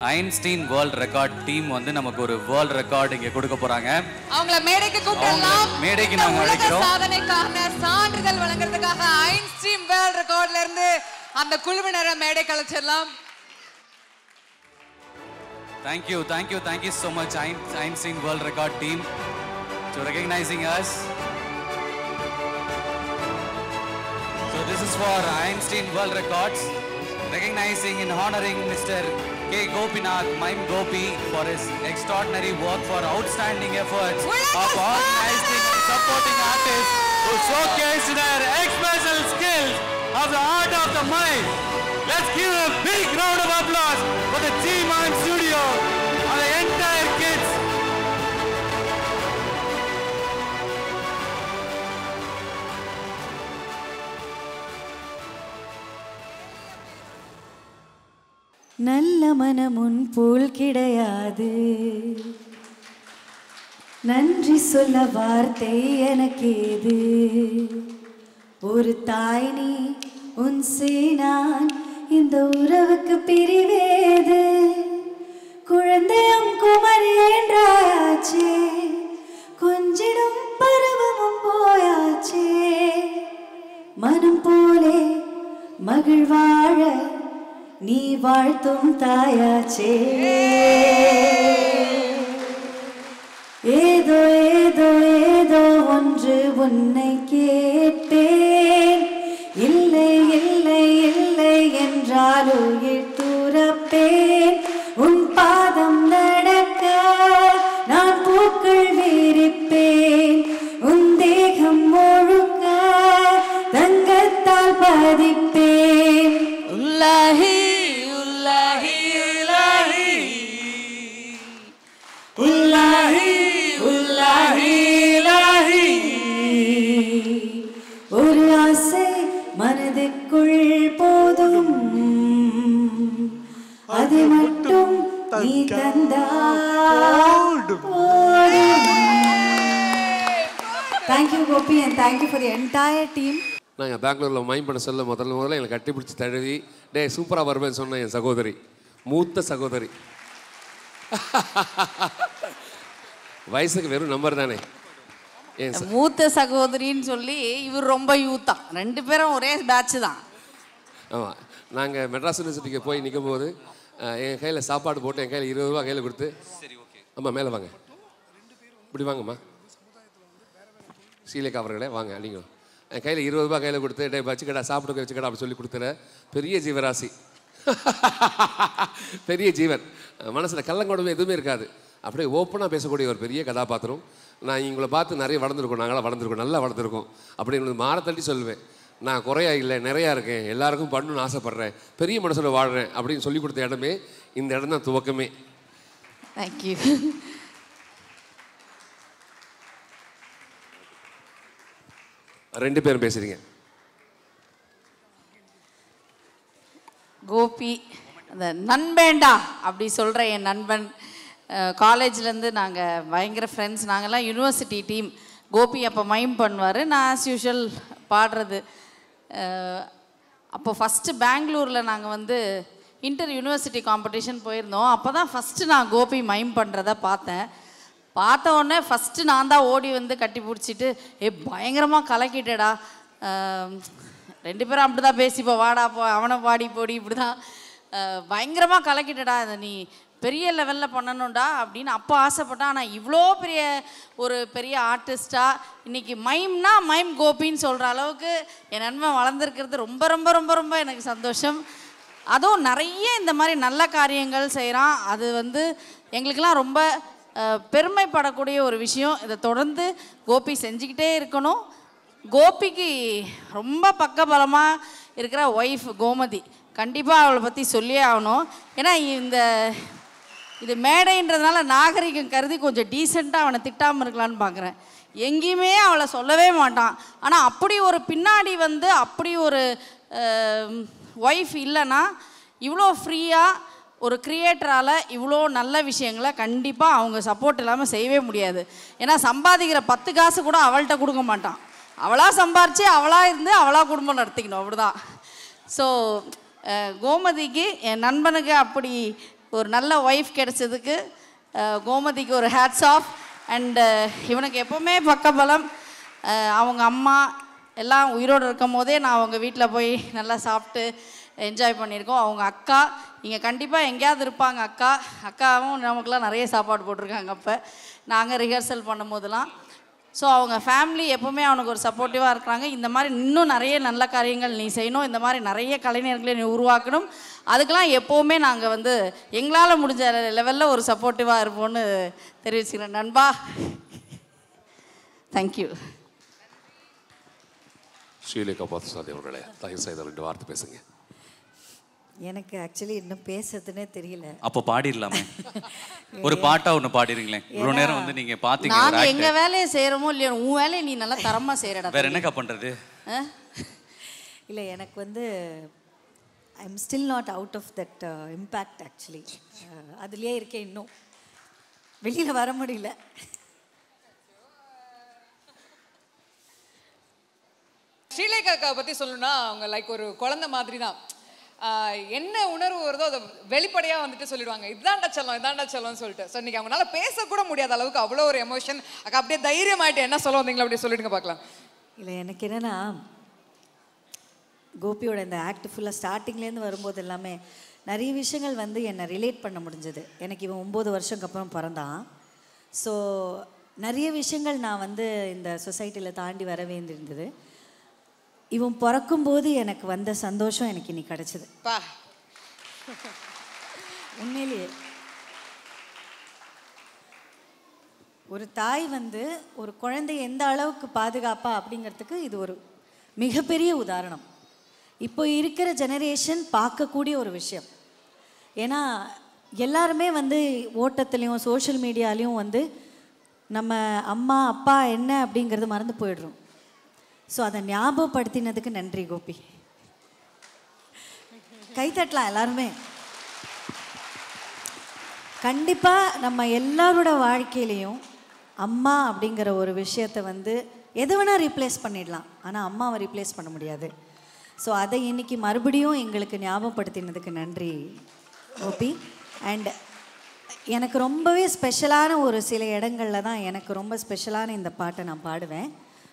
Einstein world record team வந்து நமக்கு ஒரு வேர்ல்ட் ரெக்கார்ட் இங்க கொடுக்க போறாங்க அவங்கள மேடைக்கு கூப்பிடலாம் மேடைக்கு நாங்க அழைக்கிறோம். சாதனைக்கான சான்றிதழ் வழங்குறதுக்காக ஐன்ஸ்டீன் வேர்ல்ட் ரெக்கார்ட்ல இருந்து அந்த குழுவினரை thank you, thank you so much, Ein- Einstein World Record team, to recognizing us. So this is for Einstein World Records, recognizing and honoring Mr. K. Gopinath, Mime Gopi, for his extraordinary work for outstanding efforts of organizing and supporting artists who showcase their expressive skills of the art of the mime. Let's give a big round of applause for the G Mime Studio நல்ல மனமுன் போல் கிடையாது. நன்றி சொல்ல வார்த்தை எனக்கேது. ஒரு தாய் நீ உன் சேனான் இந்த உறவுக்கு பிரிவேது. குழந்தையும் குமரி என்றாச்சே கொஞ்சிடும் பருவமும் போயாச்சே. மனம் போலே மகிழ்வாழ நீ வாழ்த்தும் தாயாச்சே. ஏதோ ஏதோ ஏதோ ஒன்று உன்னை கேட்டேன். இல்லை இல்லை இல்லை என்றால் உயிர் துறப்பேன். ஒரு ஆசை மனதுக்குள் போதும். அது மட்டும் நீ தந்தால் thank you Gopi and thank you for the entire team நாங்கள் பெங்களூரில் மைண்ட் பண்ண சொல்ல முதல்ல முதல்ல என்னை கட்டிப்பிடிச்சி தழுவி டேய் சூப்பராக வருவேன்னு சொன்ன என் சகோதரி. மூத்த சகோதரி. வயசுக்கு வெறும் நம்பர் தானே. மூத்த சகோதரின்னு சொல்லி இவர் ரொம்ப யூத்தா. ரெண்டு பேரும் ஒரே பேட்ச் தான். ஆமாம் நாங்கள் மெட்ராஸ் யூனிவர்சிட்டிக்கு போய் நிற்கும் போது என் கையில் சாப்பாடு போட்டு என் கையில் இருபது ரூபா கையில் கொடுத்து ஆமாம் மேலே வாங்க. இப்படி வாங்கம்மா. ஸ்ரீலேகா அவர்களே வாங்க நீங்கள் என் கையில் இருபது ரூபா கையில் கொடுத்து டே வச்சுக்கடா சாப்பிடுக்க வச்சுக்கடா அப்படி சொல்லி கொடுத்துற பெரிய ஜீவராசி. பெரிய ஜீவன். மனசில் கள்ளங்கொடமே எதுவுமே இருக்காது. அப்படியே ஓப்பனாக பேசக்கூடிய ஒரு பெரிய கதாபாத்திரம். நான் இவங்களை பார்த்து நிறைய வளர்ந்துருக்கோம் நாங்களாம் வளர்ந்துருக்கோம் நல்லா வளர்ந்துருக்கோம் அப்படின்னு மாற தள்ளி சொல்லுவேன். நான் குறையா இல்லை நிறையா இருக்கேன் எல்லாருக்கும் பண்ணணும்னு ஆசைப்பட்றேன் பெரிய மனசில் வாழ்கிறேன் அப்படின்னு சொல்லி கொடுத்த இடமே இந்த இடம் தான் துவக்கமே. தேங்க்யூ ரெண்டு பேரும் பேசுகிறீங்க கோபி அந்த நண்பேண்டா அப்படி சொல்கிற என் நண்பன். காலேஜ்லேருந்து நாங்கள் பயங்கர ஃப்ரெண்ட்ஸ் நாங்கள்லாம் யூனிவர்சிட்டி டீம் கோபி அப்போ மைம் பண்ணுவார். நான் ஆஸ் யூஷுவல் பாடுறது. அப்போ ஃபஸ்ட்டு பெங்களூரில் நாங்கள் வந்து இன்டர் யூனிவர்சிட்டி காம்படிஷன் போயிருந்தோம். அப்போ தான் ஃபஸ்ட்டு நான் கோபி மைம் பண்ணுறத பார்த்தேன். பார்த்த உடனே ஃபஸ்ட்டு நான் தான் ஓடி வந்து கட்டி பிடிச்சிட்டு ஏ பயங்கரமாக கலக்கிட்டடா. ரெண்டு பேரும் அப்படி தான் பேசிப்போ வாடா போ அவனை பாடி போடி இப்படி தான் பயங்கரமாக கலக்கிட்டடா அதை நீ. பெரிய லெவலில் பண்ணணும்டா அப்படின்னு அப்போ ஆசைப்பட்டேன். ஆனால் இவ்வளோ பெரிய ஒரு பெரிய ஆர்டிஸ்ட்டாக இன்றைக்கி மைம்னா மைம் கோபின்னு சொல்கிற அளவுக்கு என் நண்பன் வளர்ந்துருக்கிறது ரொம்ப ரொம்ப ரொம்ப ரொம்ப எனக்கு சந்தோஷம். அதுவும் நிறைய இந்த மாதிரி நல்ல காரியங்கள் செய்கிறான் அது வந்து எங்களுக்கெல்லாம் ரொம்ப பெருமைப்படக்கூடிய ஒரு விஷயம். இதை தொடர்ந்து கோபி செஞ்சுக்கிட்டே இருக்கணும். கோபிக்கு ரொம்ப பக்கபலமாக இருக்கிற ஒய்ஃப் கோமதி. கண்டிப்பாக அவளை பற்றி சொல்லியே ஆகணும். ஏன்னா இந்த இது மேடைன்றதுனால நாகரிகம் கருதி கொஞ்சம் டீசெண்டாக அவனை திட்டாமல் இருக்கலான்னு பார்க்குறேன் எங்கேயுமே அவளை சொல்லவே மாட்டான். ஆனால் அப்படி ஒரு பின்னாடி வந்து அப்படி ஒரு ஒய்ஃப் இல்லைன்னா இவ்வளோ ஃப்ரீயாக ஒரு கிரியேட்டரால் இவ்வளோ நல்ல விஷயங்களை கண்டிப்பாக அவங்க சப்போர்ட் இல்லாமல் செய்யவே முடியாது. ஏன்னா சம்பாதிக்கிற பத்து காசு கூட அவள்கிட்ட கொடுக்க மாட்டான். அவளாக சம்பாரித்து அவளாக இருந்து அவளாக குடும்பம் நடத்திக்கணும். அப்படிதான். ஸோ கோமதிக்கு என் நண்பனுக்கு அப்படி ஒரு நல்ல ஒய்ஃப் கிடைச்சதுக்கு கோமதிக்கு ஒரு ஹேட்ஸ் ஆஃப் அண்டு இவனுக்கு எப்போவுமே பக்கபலம் அவங்க அம்மா எல்லாம் உயிரோடு இருக்கும் போதே நான் அவங்க வீட்டில் போய் நல்லா சாப்பிட்டு என்ஜாய் பண்ணியிருக்கோம். அவங்க அக்கா இங்கே கண்டிப்பாக எங்கேயாவது இருப்பாங்க அக்கா. அக்காவும் நமக்குலாம் நிறைய சாப்பாடு போட்டிருக்காங்க அப்போ. நாங்கள் ரிஹர்சல் பண்ணும் போதெல்லாம் ஸோ அவங்க ஃபேமிலி எப்போவுமே அவனுக்கு ஒரு சப்போர்ட்டிவாக இருக்கிறாங்க. இந்த மாதிரி இன்னும் நிறைய நல்ல காரியங்கள் நீ செய்யணும். இந்த மாதிரி நிறைய கலைஞர்களை நீ உருவாக்கணும். அதுக்கெல்லாம் எப்போவுமே நாங்கள் வந்து எங்களால் முடிஞ்ச லெவலில் ஒரு சப்போர்ட்டிவாக இருப்போம்னு தெரிவிச்சுக்கிறேன். நண்பா தேங்க்யூ ஸ்ரீலேகா பார்த்தசாதி அவர்களே தயவு செய்து ரெண்டு வார்த்தை பேசுங்க. எனக்கு ஆக்சுவலி இன்னும் பேசுறதுனே தெரியல. அப்போ பாடிடலாமே. ஒரு பாட்டா ஒன்று பாடிடுங்களேன் இவ்வளோ நேரம் வந்து நீங்க பாத்தீங்க ஒரு நாங்கள். எங்கள் வேலையை செய்கிறோமோ இல்லையோ உன் வேலையை நீ நல்லா தரமாக செய்கிறடா வேற என்னக்கா பண்றது? இல்லை எனக்கு வந்து I am still not out of that impact actually அதுலேயே இருக்கேன் இன்னும். வெளியில் வர முடியல. ஸ்ரீலேகாக்கா பத்தி சொல்லணும்னா அவங்க லைக் ஒரு குழந்தை மாதிரி தான் என்ன உணர்வு வருதோ அதை வெளிப்படையா வந்துட்டு சொல்லிடுவாங்க. இதாண்டா செல்லம் இதாண்டா செல்லம்னு சொல்லிட்டு. ஸோ இன்னைக்கு அவங்களால பேசக்கூட முடியாத அளவுக்கு அவ்வளோ ஒரு எமோஷன் அக்கா அப்படியே தைரியமாயிட்டு என்ன சொல்ல வந்தீங்களா அப்படியே சொல்லிடுங்க பார்க்கலாம். இல்லை எனக்கு என்னென்னா கோபியோட இந்த ஆக்ட் ஃபுல்லாக ஸ்டார்டிங்லேருந்து வரும்போது எல்லாமே நிறைய விஷயங்கள் வந்து என்னை ரிலேட் பண்ண முடிஞ்சது. எனக்கு இவன் ஒம்பது வருஷத்துக்கு அப்புறம் பிறந்தான். ஸோ நிறைய விஷயங்கள் நான் வந்து இந்த சொசைட்டியில் தாண்டி வர வேண்டியிருந்தது. இவன் பிறக்கும்போது எனக்கு வந்த சந்தோஷம் எனக்கு இன்னைக்கு கிடச்சிது. பா. உண்மையிலேயே. ஒரு தாய் வந்து ஒரு குழந்தை எந்த அளவுக்கு பாதுகாப்பா அப்படிங்கிறதுக்கு இது ஒரு மிகப்பெரிய உதாரணம். இப்போ இருக்கிற ஜெனரேஷன் பார்க்கக்கூடிய ஒரு விஷயம். ஏன்னா எல்லாருமே வந்து ஓட்டத்துலேயும் சோஷியல் மீடியாலையும் வந்து நம்ம அம்மா அப்பா என்ன அப்படிங்கிறது மறந்து போயிடுறோம். ஸோ அதை ஞாபகப்படுத்தினதுக்கு நன்றி கோபி. கைத்தட்டலாம் எல்லாருமே. கண்டிப்பாக நம்ம எல்லாரோட வாழ்க்கையிலையும் அம்மா அப்படிங்கிற ஒரு விஷயத்தை வந்து எது வேணால் ரீப்ளேஸ் பண்ணிடலாம். ஆனால் அம்மாவை ரீப்ளேஸ் பண்ண முடியாது. ஸோ அதை இன்னைக்கு மறுபடியும் எங்களுக்கு ஞாபகப்படுத்தினதுக்கு நன்றி கோபி அண்ட் எனக்கு ரொம்பவே ஸ்பெஷலான ஒரு சில இடங்கள்ல தான் எனக்கு ரொம்ப ஸ்பெஷலான இந்த பாட்டை நான் பாடுவேன்.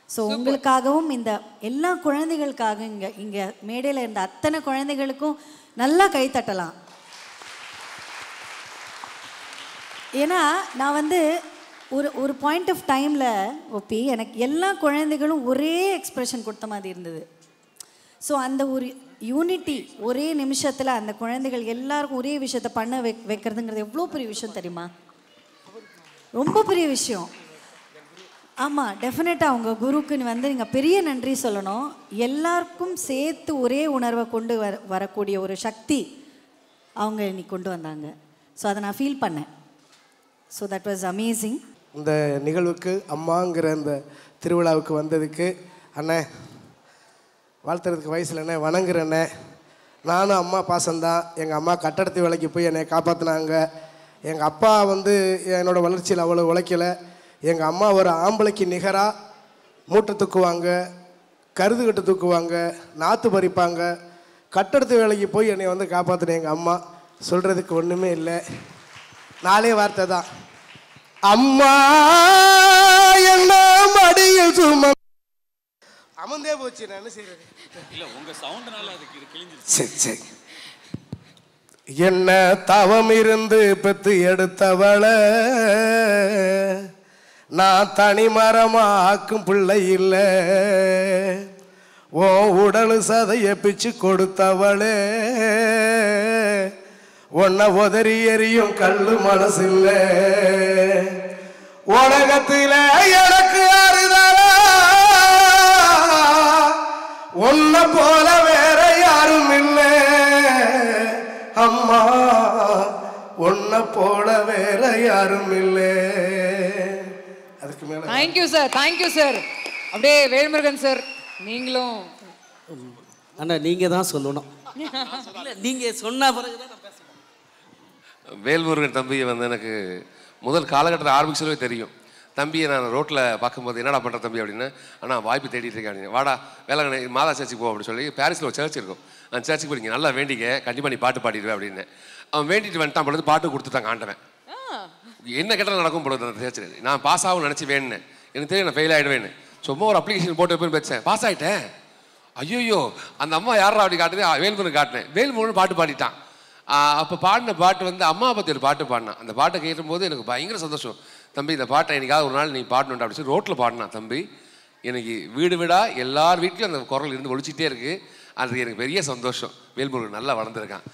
ஸோ உங்களுக்காகவும் இந்த எல்லா குழந்தைகளுக்காக இங்கே இங்கே மேடையில் இருந்த அத்தனை குழந்தைகளுக்கும் நல்லா கைத்தட்டலாம் ஏன்னா நான் வந்து ஒரு ஒரு பாயிண்ட் ஆஃப் டைமில் ஒப்பி எனக்கு எல்லா குழந்தைகளும் ஒரே எக்ஸ்பிரஷன் கொடுத்த மாதிரி இருந்தது. ஸோ அந்த ஒரு யூனிட்டி ஒரே நிமிஷத்தில் அந்த குழந்தைகள் எல்லாருக்கும் ஒரே விஷயத்த பண்ண வை வைக்கிறதுங்கிறது எவ்வளோ பெரிய விஷயம் தெரியுமா? ரொம்ப பெரிய விஷயம். ஆமாம் டெஃபினட்டாக உங்கள் குருக்குன்னு வந்து நீங்கள் பெரிய நன்றி சொல்லணும். எல்லாருக்கும் சேர்த்து ஒரே உணர்வை கொண்டு வர வரக்கூடிய ஒரு சக்தி அவங்க இன்னைக்கு கொண்டு வந்தாங்க. ஸோ அதை நான் ஃபீல் பண்ணேன். ஸோ தட் வாஸ் அமேசிங் இந்த நிகழ்வுக்கு அம்மாங்கிற அந்த திருவிழாவுக்கு வந்ததுக்கு அண்ணன் வளர்த்துறதுக்கு வயசில் என்ன? வணங்குறண்ணே நானும் அம்மா பாசம்தான் எங்கள் அம்மா கட்டடத்து வேலைக்கு போய் என்னை காப்பாற்றினாங்க எங்கள் அப்பா வந்து என்னோடய வளர்ச்சியில் அவ்வளோ உழைக்கலை. எங்கள் அம்மா ஒரு ஆம்பளைக்கு நிகராக மூட்டை தூக்குவாங்க கருது கட்டு தூக்குவாங்க நாற்று பறிப்பாங்க. கட்டடத்து வேலைக்கு போய் என்னை வந்து காப்பாற்றின எங்கள் அம்மா. சொல்கிறதுக்கு ஒன்றுமே இல்லை. நாலே வார்த்தை தான். அம்மா என்ன மடியில் சும அமர்ந்தே போச்சு நான் என்ன செய்யறது இல்ல உங்க அதுக்கு இது கிழிஞ்சிருச்சு. சரி சரி. என்ன தவம் இருந்து பெத்து எடுத்தவள? நான் தனி மரமாக்கும் பிள்ளை இல்லை. ஓ உடல் சதைய பிச்சு கொடுத்தவளே. உன்னை உதறி எறியும் கல்லு மனசில்லை. உலகத்தில எனக்கு அறுதலை உன்னை போல வேற யாரும் இல்லை. அம்மா உன்னை போல வேற யாரும் இல்லை. அதுக்கு மேல தேங்க்யூ சார் தேங்க்யூ சார் அப்படியே வேல்முருகன் சார் நீங்களும். அண்ணா நீங்கள் தான் சொல்லணும். இல்லை நீங்கள் சொன்ன பிறகு தான் நான் பேசுவேன் வேல்முருகன் தம்பியை வந்து எனக்கு முதல் காலகட்டத்தில் ஆரம்பிச்சதே தெரியும். தம்பியை நான் ரோட்டில் பார்க்கும்போது என்னடா பண்ணுற தம்பி அப்படின்னு ஆனால் வாய்ப்பு தேடிட்டு இருக்கேன் அப்படின்னு. வாடா வேளாங்கண்ணி மாதா சர்ச்சுக்கு போ அப்படின்னு சொல்லி பாரிஸில் ஒரு சர்ச் இருக்கும். அந்த சர்ச்சுக்கு போய் நல்லா வேண்டிக்க கண்டிப்பாக நீ பாட்டு பாடிடுவேன் அப்படின்னு. அவன் வேண்டிட்டு வந்துட்டான் பொழுது பாட்டு கொடுத்துட்டாங்க ஆண்டவன் என்ன கேட்டாலும் நடக்கும் பொழுது அந்த சேர்ச்சு நான் பாஸ் ஆகும் நினச்சி வேணுன்னு. எனக்கு தெரியும் நான் ஃபெயில் ஆகிடுவேன்னு சும்மா ஒரு அப்ளிகேஷன் போட்டு போய் வச்சேன் பாஸ் ஆகிட்டேன் ஐயோ அந்த அம்மா யாரா அப்படி காட்டுது? வேல்முருகன் காட்டினேன். வேல்முருகன் பாட்டு பாடிட்டான். அப்போ பாடின பாட்டு வந்து அம்மா பற்றி ஒரு பாட்டு பாடினான். அந்த பாட்டை கேட்கும்போது எனக்கு பயங்கர சந்தோஷம். தம்பி இந்த பாட்டை என்னைக்காவது ஒரு நாள் நீ பாடணுண்டா அப்படின்னு சொல்லி ரோட்டில் பாடினான் தம்பி. எனக்கு வீடு வீடா எல்லார் வீட்லையும் அந்த குரல் இருந்து ஒழிச்சிட்டே இருக்கு. அது எனக்கு பெரிய சந்தோஷம். வேல்முருகன் நல்லா வளர்ந்துருக்கான்.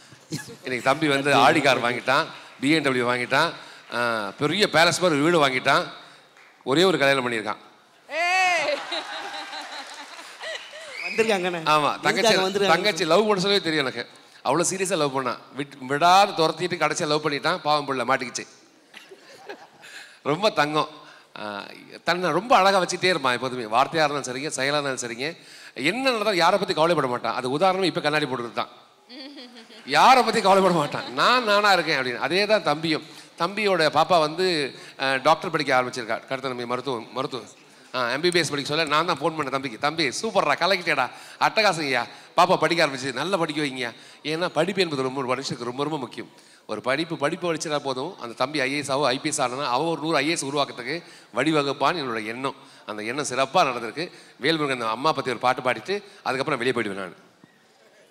எனக்கு தம்பி வந்து ஆடி கார் வாங்கிட்டான் பிஎன்டபிள்யூ வாங்கிட்டான் பெரிய பேலஸ் மாதிரி ஒரு வீடு வாங்கிட்டான். ஒரே ஒரு கல்யாணம் பண்ணியிருக்கான். ஏய்! வந்திருக்காங்கண்ணே ஆமா தங்கச்சி? தங்கச்சி லவ் பண்ண சொல்லவே தெரியும் எனக்கு. அவ்வளோ சீரியஸாக லவ் பண்ணான். விட் விடாத துரத்திட்டு கடைசியாக லவ் பண்ணிட்டான். பாவம் புள்ள மாட்டிக்கிச்சு. ரொம்ப தங்கம். தன்னை ரொம்ப அழகாக வச்சுட்டே இருப்பான் எப்போதுமே. வார்த்தையாக இருந்தாலும் சரிங்க செயலாக இருந்தாலும் சரிங்க. என்ன நடந்தாலும் யாரை பற்றி கவலைப்பட மாட்டான். அது உதாரணம் இப்போ கண்ணாடி போட்டுட்டு தான். யாரை பற்றி கவலைப்பட மாட்டான். நான் நானாக இருக்கேன் அப்படின்னு. அதே தான் தம்பியும். தம்பியோட பாப்பா வந்து டாக்டர் படிக்க ஆரம்பிச்சிருக்கா. கருத்த நம்பி மருத்துவம் மருத்துவம். எம்பிபிஎஸ் படிக்க சொல்ல நான் தான் ஃபோன் பண்ணேன் தம்பிக்கு. தம்பி சூப்பர்ரா கலக்கிட்டேடா. அட்டகாசங்கய்யா. பாப்பா படிக்க ஆரம்பிச்சு நல்லா படிக்க வைங்கய்யா. ஏன்னா படிப்பு என்பது ரொம்ப மனுஷனுக்கு ரொம்ப ரொம்ப முக்கியம். ஒரு படிப்பு படிப்பு படிச்சா போதும். அந்த தம்பி ஐஏஎஸ் ஆவோ ஐபிஎஸ் ஆனா அவன் ஒரு நூறு ஐஏஎஸ் உருவாக்குறதுக்கு வழிவகுப்பான்னு என்னோட எண்ணம். அந்த எண்ணம் சிறப்பாக நடந்திருக்கு. வேல்முருகன் அம்மா பற்றி ஒரு பாட்டு பாடிட்டு அதுக்கப்புறம் வெளியே போயிடுவேன் நான்.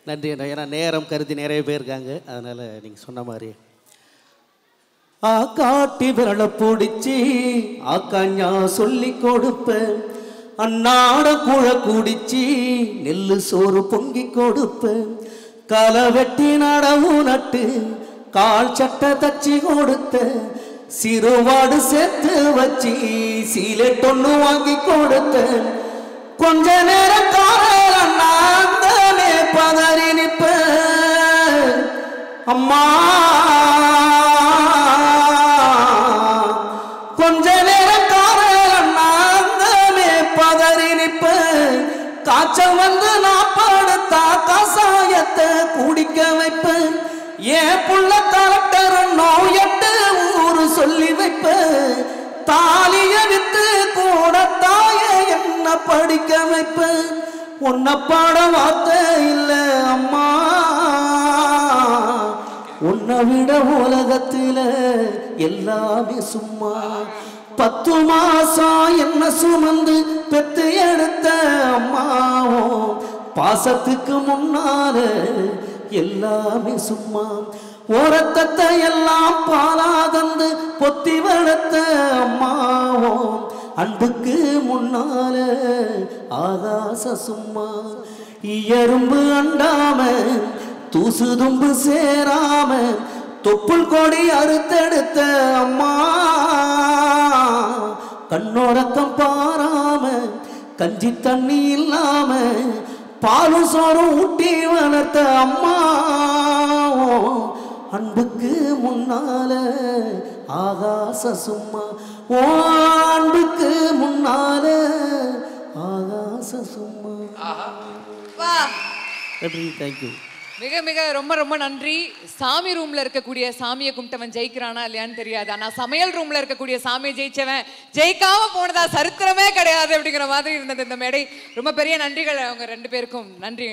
நன்றி ஏன்னா நேரம் கருதி நிறைய பேர் இருக்காங்க. அதனால நீங்க சொன்ன மாதிரி ஆ காட்டி விரல பிடிச்சி ஆக்காஞ்சா சொல்லி கொடுப்பேன். அன்னாட குழ குடிச்சி நெல்லு சோறு பொங்கி கொடுப்பேன். களை வெட்டி நடவு நட்டு கால் சட்ட தச்சி கொடுத்த சிறுவாடு சேர்த்து வச்சு சீலை தொண்ணு வாங்கி கொடுத்த. கொஞ்ச நேரம் காலையில் நான் தானே பதறி நிற்ப. அம்மா கொஞ்ச நேரம் காலையில் நான் தானே பதறி நிற்ப. காய்ச்சல் வந்து நான் படுத்தா கசாயத்தை குடிக்க வைப்பேன் ஏன் உன்னை படிக்க வைப்பேன் உன்னை பாட வார்த்தை இல்ல அம்மா. உன்னை விட உலகத்தில் எல்லாமே சும்மா. பத்து மாசம் என்ன சுமந்து பெத்து எடுத்த அம்மாவும் பாசத்துக்கு முன்னால எல்லாமே சும்மா. ஓரத்தத்தை எல்லாம் பாலா தந்து பொத்தி வளர்த்த அம்மாவும் அன்புக்கு முன்னால ஆகாச சும்மா எறும்பு அண்டாம தூசு தும்பு சேராம தொப்புள் கொடி அறுத்தெடுத்த அம்மா. கண்ணோடக்கம் பாராம கஞ்சி தண்ணி இல்லாம பாலும் சோறும் ஊட்டி வளர்த்த அம்மா. அன்புக்கு முன்னால ஆகாச சும்மா ஓ அன்புக்கு முன்னால ஆகாச சும்மா. வா. நன்றி தேங்க்யூ மிக மிக ரொம்ப ரொம்ப நன்றி. சாமி ரூம்ல இருக்கக்கூடிய சாமியை கும்பிட்டவன் ஜெயிக்கிறானா இல்லையான்னு தெரியாது. ஆனா சமையல் ரூம்ல இருக்கக்கூடிய சாமியை ஜெயிச்சவன் ஜெயிக்காம போனதா சரித்திரமே கிடையாது அப்படிங்கிற மாதிரி இருந்தது இந்த மேடை. ரொம்ப பெரிய நன்றிகள் அவங்க ரெண்டு பேருக்கும். நன்றி.